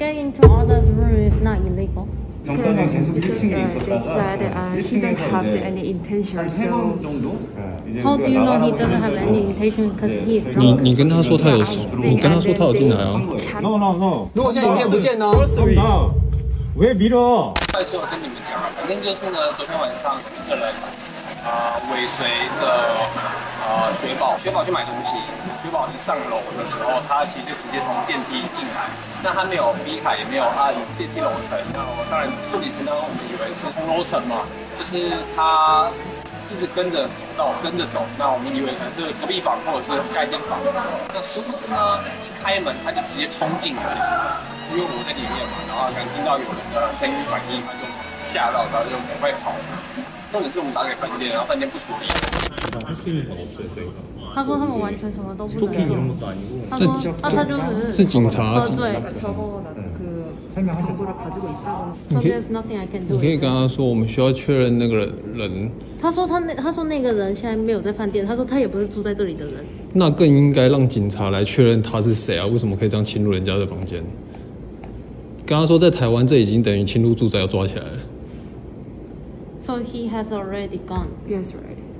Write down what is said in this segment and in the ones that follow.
Getting to others' room is not illegal. 정선생 계속 Because 1층에 uh, they 있었다가 said uh, he don't have any intention, 한세 so 번 정도? 이제 How do 우리가 you know he 나가라고 doesn't have any 했는데도 intention because he is 你 drunk? 你跟他说他有，你跟他说他有进来啊。 No no no 如果现在影片不见呢？ no 왜 밀어 快速地跟你们讲啊，反正就是呢，昨天晚上一个人啊、尾随着 呃雪宝，雪宝去买东西，雪宝一上楼的时候，他其实就直接从电梯进来，那他没有逼卡，也没有按电梯楼层，那当然顺理成章，我们以为是从楼层嘛，就是他。一直跟着走到跟着走，那我们以为可能是隔壁房或者是盖间房，那殊不知呢，一开门他就直接冲进来，因为我在里面嘛，然后可能听到有人的声音反应，他就吓到，然后就赶快跑。重点是我们打给饭店，然后饭店不处理。他说他们完全什么都不懂。他说，那他就是是警察喝醉敲过的那个，闯过了卡这个一道。可以可以跟他说，我们需要确认那个人。他说他那他说那个人现在没有在饭店。他说他也不是住在这里的人。那更应该让警察来确认他是谁啊？为什么可以这样侵入人家的房间？跟他说，在台湾这已经等于侵入住宅要抓起来了。So he has already gone. Yes, right.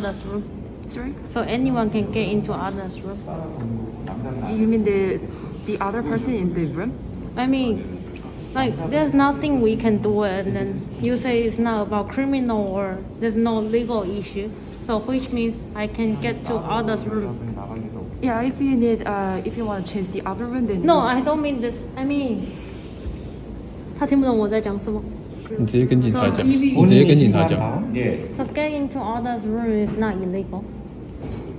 Others room. Sorry. So anyone can get into others room. You mean the the other person in the room? I mean, like there's nothing we can do, and then you say it's not about criminal or there's no legal issue. So which means I can get to others room. Yeah, if you need, uh, if you want to change the other room, then No, I don't mean this. I mean，他听不懂我在讲什么。 你直接跟警察讲，你直接跟警察讲。So getting into others' room is not illegal.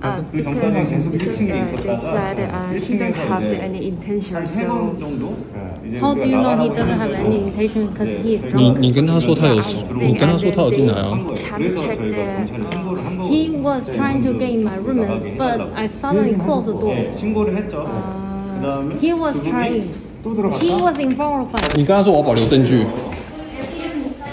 Uh, because, because they said uh, he doesn't have any intention, so how do you know he doesn't have any intention? Because he is drunk. You, you tell him he has entered. He was trying to get in my room, but I suddenly closed the door. Uh, he was trying. He was in front of us. 你跟他说我保留证据。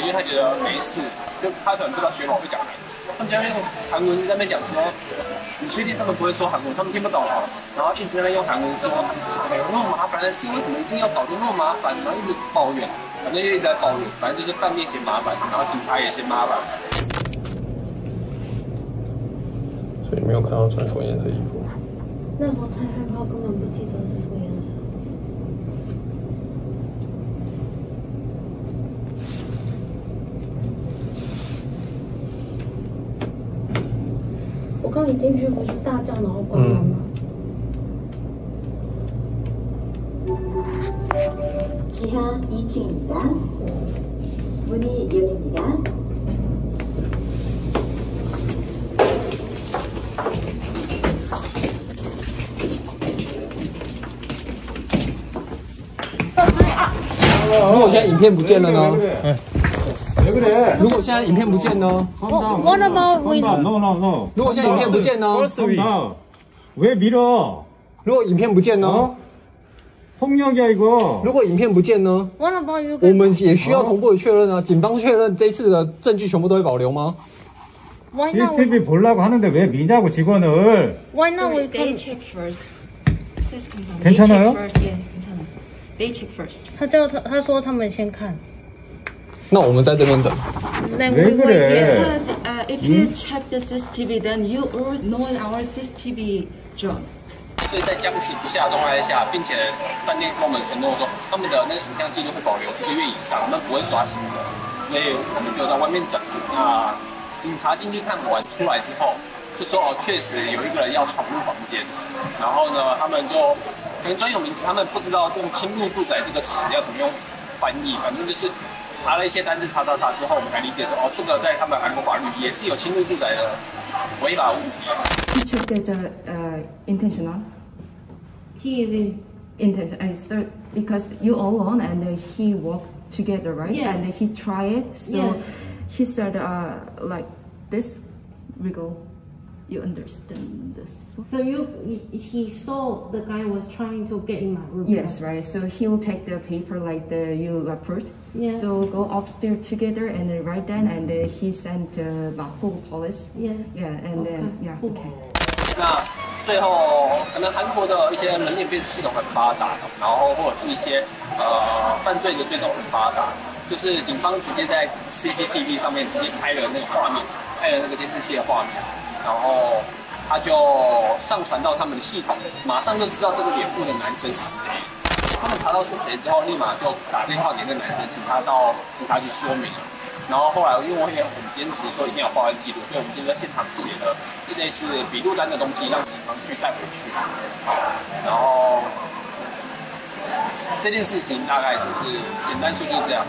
因为他觉得没事，就他可能不知道雪宝会讲韩文，他们就用韩文在那边讲说，你确定他们不会说韩文，他们听不懂哦，然后一直在那用韩文说，哎呦那么麻烦的事，为什么一定要搞得那么麻烦？然后一直抱怨，反正就一直在抱怨，反正就是饭店嫌麻烦，然后警察也嫌麻烦。所以没有看到穿什么颜色衣服。那时候太害怕，根本不记得是什么颜色。我刚一进去不是大叫，然后关门吗？ 지하 2층입니다. 문이 열립니다. 어, 如果现在影片不见了呢？ 왜 그래? 如果现在影片不见呢？ Calm down. What about Calm we? down. No no no. 如果现在影片不见呢？ Calm down. 왜 밀어? 如果影片不见呢？ 어? 폭력이야 이거. 如果影片不见呢？ What about you 我 guys? 们也需要同步的确认啊！警方确认这一次的证据全部都会保留吗？ Why not? We, CCTV 보려고 하는데 왜 미냐고 직원을. why not we they come? check first. Please come down. 괜찮아요? They check first. Yeah, 괜찮아. They check first. 他叫他他说他们先看 那我们在这边等。Then we，if you check the CCTV, then you will know our CCTV job. 所以在僵持不下的状态下，并且饭店跟我们承诺说，他们的那个影像记录会保留一个月以上，那不会刷新的。所以我们就在外面等。那警察进去看完出来之后，就说哦，确实有一个人要闯入房间。然后呢，他们就可能专有名词，他们不知道用“侵入住宅”这个词要怎么用翻译，反正就是查了一些单字，查查查之后，我们才理解说哦，这个在他们韩国法律也是有侵入住宅的违法问题。He took it uh, intentional. He is in. intention and start because you alone and uh, he walked together right Yeah. and he tried it so Yes. he said uh, like this wiggle you understand this So you, he saw the guy was trying to get in my room. yes right so he'll take the paper like the you approved Yeah. so go upstairs together and then right then and uh, he sent uh, Mapo police Yeah. yeah and then yeah okay 那最后，可能韩国的一些人脸辨识系统很发达，然后或者是一些呃犯罪的追踪很发达，就是警方直接在 CCTV 上面直接拍了那个画面，拍了那个监视器的画面， 然后他就上传到他们的系统，马上就知道这个脸部的男生是谁。他们查到是谁之后，立马就打电话给那个男生，请他到警察局说明。然后后来因为我也很坚持说一定要报案记录，所以我们就在现场写了类似笔录单的东西，让警方去带回去。然后这件事情大概就是简单说就是这样。